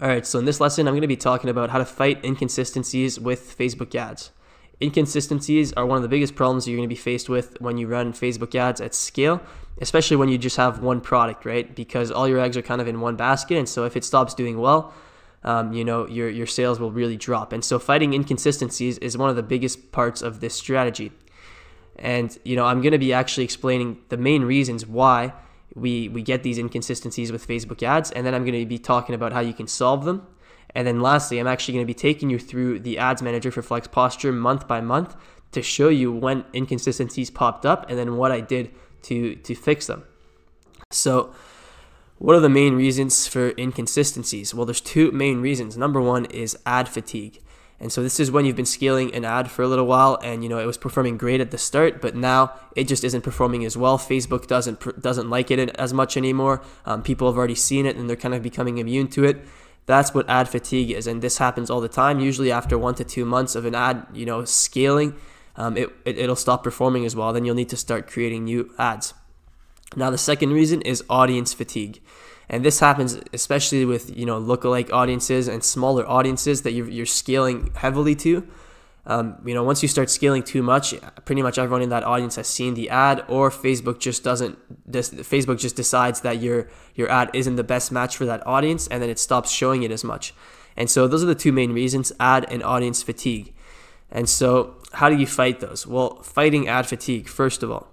All right, so in this lesson, I'm going to be talking about how to fight inconsistencies with Facebook ads. Inconsistencies are one of the biggest problems you're going to be faced with when you run Facebook ads at scale, especially when you just have one product, right? Because all your eggs are kind of in one basket, and so if it stops doing well, um, you know your your sales will really drop. And so fighting inconsistencies is one of the biggest parts of this strategy. And you know I'm going to be actually explaining the main reasons why we we get these inconsistencies with Facebook ads, and then I'm going to be talking about how you can solve them. And then lastly, I'm actually going to be taking you through the ads manager for Flex Posture month by month to show you when inconsistencies popped up and then what I did to to fix them. So, what are the main reasons for inconsistencies? Well, there's two main reasons. Number one is ad fatigue. And so this is when you've been scaling an ad for a little while and you know it was performing great at the start, but now it just isn't performing as well. Facebook doesn't doesn't like it as much anymore. Um, people have already seen it and they're kind of becoming immune to it. That's what ad fatigue is, and this happens all the time. Usually after one to two months of an ad, you know, scaling, um, it, it it'll stop performing as well. Then you'll need to start creating new ads. Now the second reason is audience fatigue and this happens especially with you know lookalike audiences and smaller audiences that you're, you're scaling heavily to. Um, you know once you start scaling too much pretty much everyone in that audience has seen the ad or facebook just doesn't this, facebook just decides that your your ad isn't the best match for that audience and then it stops showing it as much. And so those are the two main reasons ad and audience fatigue. And so how do you fight those? Well fighting ad fatigue first of all.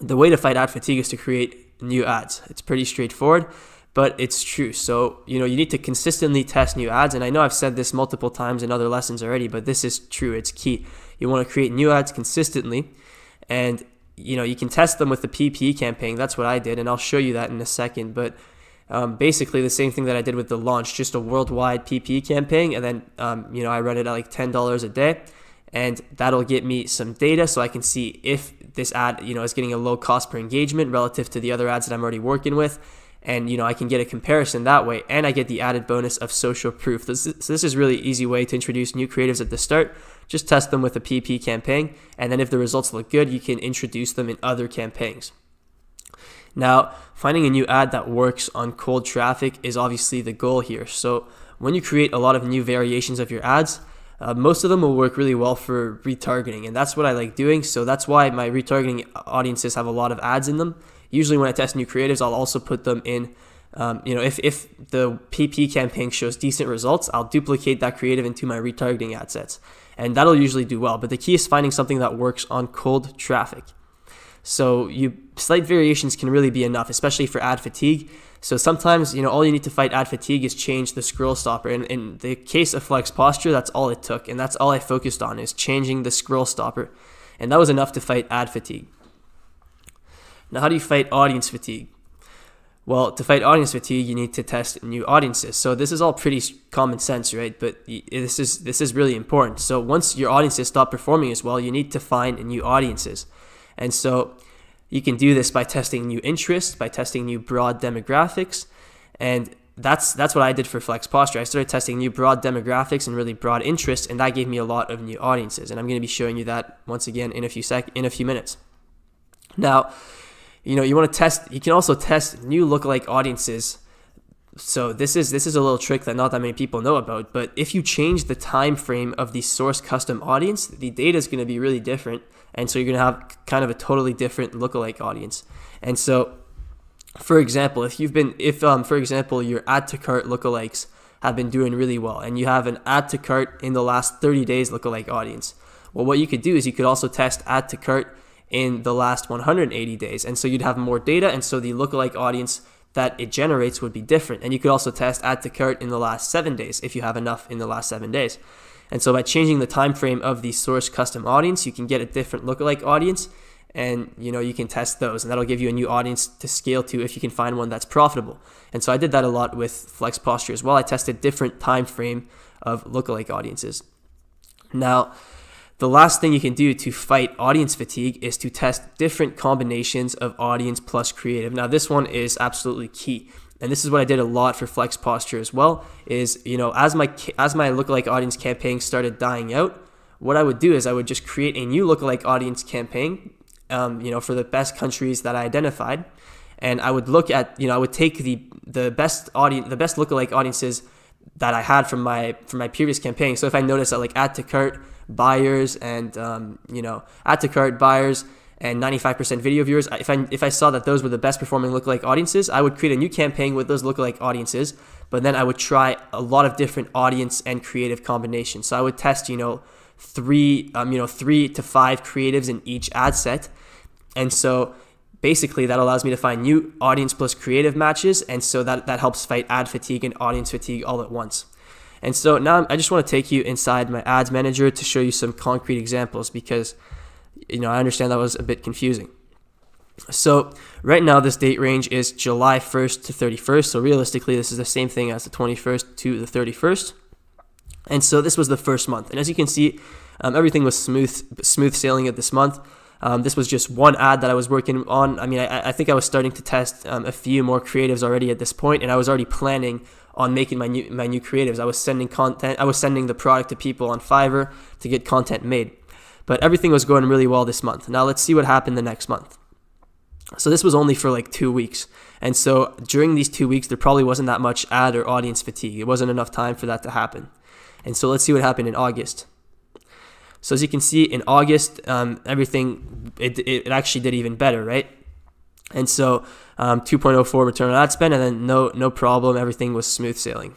The way to fight ad fatigue is to create new ads. It's pretty straightforward, but it's true. So, you know, you need to consistently test new ads. And I know I've said this multiple times in other lessons already, but this is true. It's key. You want to create new ads consistently. And, you know, you can test them with the PPE campaign. That's what I did. And I'll show you that in a second. But um, basically the same thing that I did with the launch, just a worldwide PPE campaign. And then, um, you know, I run it at like $10 a day and that'll get me some data so I can see if this ad, you know, is getting a low cost per engagement relative to the other ads that I'm already working with. And, you know, I can get a comparison that way. And I get the added bonus of social proof. This, so this is really easy way to introduce new creatives at the start. Just test them with a PP campaign. And then if the results look good, you can introduce them in other campaigns. Now, finding a new ad that works on cold traffic is obviously the goal here. So when you create a lot of new variations of your ads, uh, most of them will work really well for retargeting, and that's what I like doing. So that's why my retargeting audiences have a lot of ads in them. Usually, when I test new creatives, I'll also put them in. Um, you know, if, if the PP campaign shows decent results, I'll duplicate that creative into my retargeting ad sets, and that'll usually do well. But the key is finding something that works on cold traffic. So you slight variations can really be enough, especially for ad fatigue. So sometimes, you know, all you need to fight ad fatigue is change the scroll stopper. And in the case of flex posture, that's all it took. And that's all I focused on is changing the scroll stopper. And that was enough to fight ad fatigue. Now, how do you fight audience fatigue? Well, to fight audience fatigue, you need to test new audiences. So this is all pretty common sense, right? But this is this is really important. So once your audiences stop performing as well, you need to find new audiences. And so you can do this by testing new interests, by testing new broad demographics, and that's that's what I did for Flex Posture. I started testing new broad demographics and really broad interests, and that gave me a lot of new audiences. And I'm going to be showing you that once again in a few sec in a few minutes. Now, you know, you want to test. You can also test new lookalike audiences. So this is this is a little trick that not that many people know about. But if you change the time frame of the source custom audience, the data is going to be really different and so you're going to have kind of a totally different lookalike audience. And so, for example, if you've been, if um, for example, your add to cart lookalikes have been doing really well, and you have an add to cart in the last 30 days lookalike audience, well, what you could do is you could also test add to cart in the last 180 days, and so you'd have more data, and so the lookalike audience that it generates would be different. And you could also test add to cart in the last seven days if you have enough in the last seven days. And so by changing the time frame of the source custom audience, you can get a different lookalike audience and you know you can test those and that'll give you a new audience to scale to if you can find one that's profitable. And so I did that a lot with Flex Posture as well. I tested different time frame of lookalike audiences. Now, the last thing you can do to fight audience fatigue is to test different combinations of audience plus creative. Now, this one is absolutely key and this is what I did a lot for flex posture as well is you know as my as my lookalike audience campaign started dying out what I would do is I would just create a new lookalike audience campaign um, you know for the best countries that I identified and I would look at you know I would take the the best audience the best lookalike audiences that I had from my from my previous campaign. So if I notice that like add to cart buyers and um, you know add to cart buyers and 95% video viewers, if I if I saw that those were the best performing lookalike audiences, I would create a new campaign with those lookalike audiences. But then I would try a lot of different audience and creative combinations. So I would test you know three um, you know three to five creatives in each ad set, and so basically that allows me to find new audience plus creative matches and so that, that helps fight ad fatigue and audience fatigue all at once. And so now i just want to take you inside my ads manager to show you some concrete examples because you know i understand that was a bit confusing. So right now this date range is july 1st to 31st so realistically this is the same thing as the 21st to the 31st and so this was the first month and as you can see um, everything was smooth smooth sailing at this month um, this was just one ad that I was working on. I mean, I, I think I was starting to test um, a few more creatives already at this point, and I was already planning on making my new my new creatives. I was sending content. I was sending the product to people on Fiverr to get content made. But everything was going really well this month. Now let's see what happened the next month. So this was only for like two weeks. And so during these two weeks, there probably wasn't that much ad or audience fatigue. It wasn't enough time for that to happen. And so let's see what happened in August. So as you can see in August, um, everything it, it actually did even better, right? And so um, 2.04 return on ad spend, and then no no problem, everything was smooth sailing.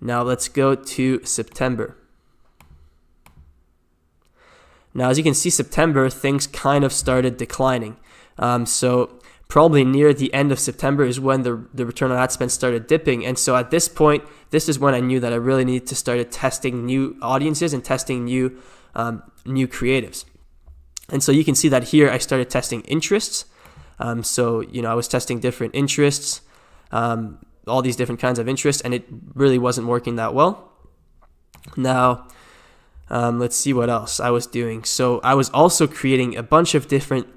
Now let's go to September. Now as you can see, September things kind of started declining. Um, so probably near the end of September is when the, the return on ad spend started dipping. And so at this point, this is when I knew that I really needed to start testing new audiences and testing new um, new creatives. And so you can see that here I started testing interests. Um, so, you know, I was testing different interests, um, all these different kinds of interests, and it really wasn't working that well. Now, um, let's see what else I was doing. So, I was also creating a bunch of different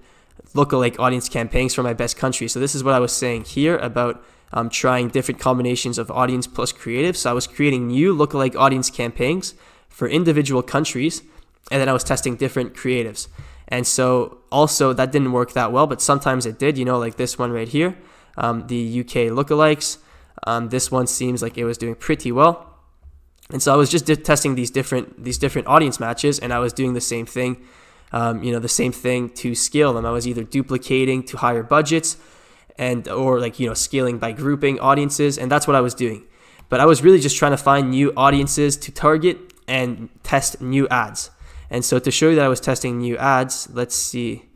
lookalike audience campaigns for my best country. So, this is what I was saying here about um, trying different combinations of audience plus creative. So, I was creating new lookalike audience campaigns for individual countries and then I was testing different creatives. And so also that didn't work that well, but sometimes it did, you know, like this one right here, um, the UK lookalikes. Um, this one seems like it was doing pretty well. And so I was just testing these different these different audience matches, and I was doing the same thing, um, you know, the same thing to scale them. I was either duplicating to higher budgets, and or like you know scaling by grouping audiences, and that's what I was doing. But I was really just trying to find new audiences to target and test new ads. And so to show you that I was testing new ads, let's see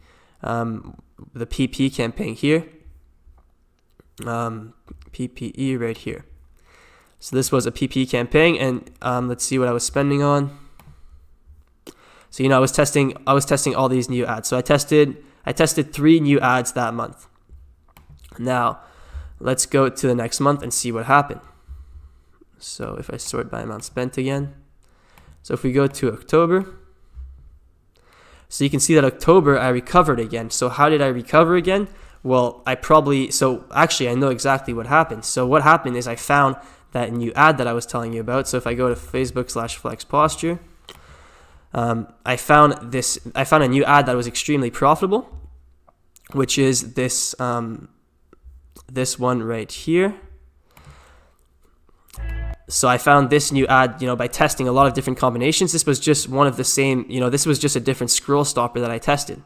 um, the PP campaign here. Um, PPE right here. So this was a PP campaign, and um, let's see what I was spending on. So you know, I was testing, I was testing all these new ads. So I tested, I tested three new ads that month. Now, let's go to the next month and see what happened. So if I sort by amount spent again, so if we go to October, so you can see that October I recovered again. So how did I recover again? Well, I probably, so actually I know exactly what happened. So what happened is I found that new ad that I was telling you about. So if I go to Facebook slash flex posture, um, I found this, I found a new ad that was extremely profitable, which is this, um, this one right here. So I found this new ad, you know, by testing a lot of different combinations. This was just one of the same, you know, this was just a different scroll stopper that I tested.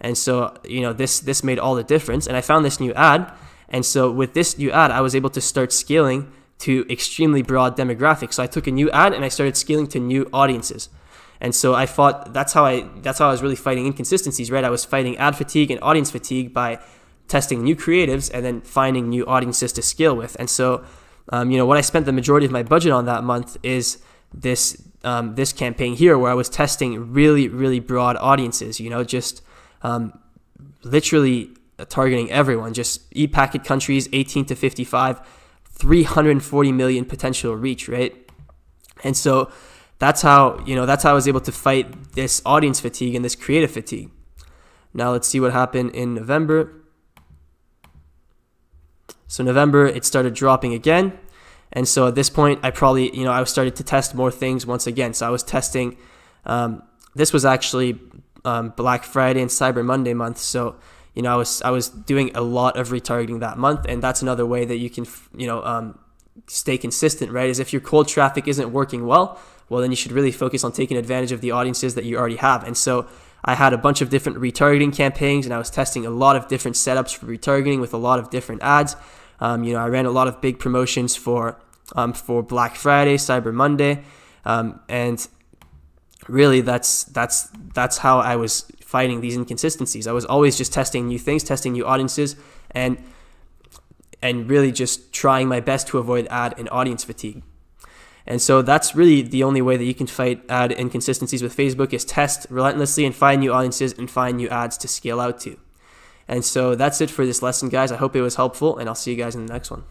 And so, you know, this this made all the difference. And I found this new ad. And so with this new ad, I was able to start scaling to extremely broad demographics. So I took a new ad and I started scaling to new audiences. And so I thought that's how I that's how I was really fighting inconsistencies, right? I was fighting ad fatigue and audience fatigue by testing new creatives and then finding new audiences to scale with. And so um, you know, what I spent the majority of my budget on that month is this um, this campaign here, where I was testing really, really broad audiences. You know, just um, literally targeting everyone. Just e packet countries, 18 to 55, 340 million potential reach, right? And so that's how you know that's how I was able to fight this audience fatigue and this creative fatigue. Now let's see what happened in November. So November, it started dropping again. And so at this point, I probably, you know, I started to test more things once again. So I was testing, um, this was actually um, Black Friday and Cyber Monday month. So, you know, I was, I was doing a lot of retargeting that month. And that's another way that you can, you know, um, stay consistent, right? Is if your cold traffic isn't working well, well, then you should really focus on taking advantage of the audiences that you already have. And so I had a bunch of different retargeting campaigns, and I was testing a lot of different setups for retargeting with a lot of different ads. Um, you know, I ran a lot of big promotions for um, for Black Friday, Cyber Monday, um, and really that's that's that's how I was fighting these inconsistencies. I was always just testing new things, testing new audiences, and and really just trying my best to avoid ad and audience fatigue. And so that's really the only way that you can fight ad inconsistencies with Facebook is test relentlessly and find new audiences and find new ads to scale out to. And so that's it for this lesson, guys. I hope it was helpful, and I'll see you guys in the next one.